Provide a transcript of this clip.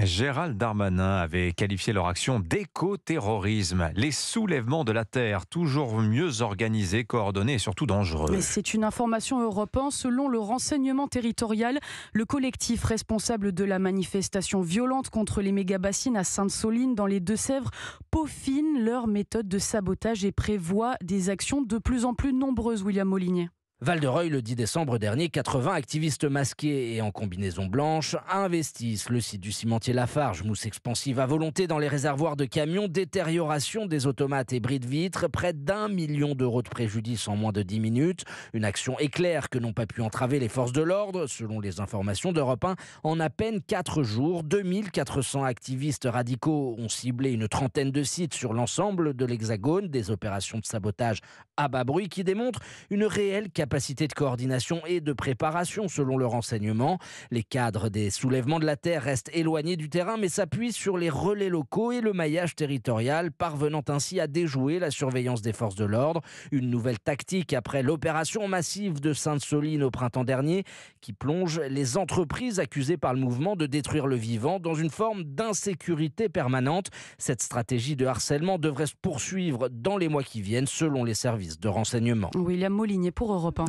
Gérald Darmanin avait qualifié leur action d'éco-terrorisme. Les soulèvements de la terre, toujours mieux organisés, coordonnés et surtout dangereux. C'est une information européenne. Selon le renseignement territorial, le collectif responsable de la manifestation violente contre les méga-bassines à Sainte-Soline dans les Deux-Sèvres peaufine leur méthode de sabotage et prévoit des actions de plus en plus nombreuses, William Molinier. Val-de-Reuil, le 10 décembre dernier, 80 activistes masqués et en combinaison blanche investissent le site du cimentier Lafarge. Mousse expansive à volonté dans les réservoirs de camions, détérioration des automates et bris de vitres, près d'un million d'euros de préjudice en moins de 10 minutes. Une action éclair que n'ont pas pu entraver les forces de l'ordre, selon les informations d'Europe 1. En à peine 4 jours, 2400 activistes radicaux ont ciblé une trentaine de sites sur l'ensemble de l'Hexagone, des opérations de sabotage à bas bruit qui démontrent une réelle capacité capacité de coordination et de préparation selon le renseignement. Les cadres des soulèvements de la Terre restent éloignés du terrain mais s'appuient sur les relais locaux et le maillage territorial, parvenant ainsi à déjouer la surveillance des forces de l'ordre. Une nouvelle tactique après l'opération massive de Sainte-Soline au printemps dernier qui plonge les entreprises accusées par le mouvement de détruire le vivant dans une forme d'insécurité permanente. Cette stratégie de harcèlement devrait se poursuivre dans les mois qui viennent selon les services de renseignement. William Molinier pour Europe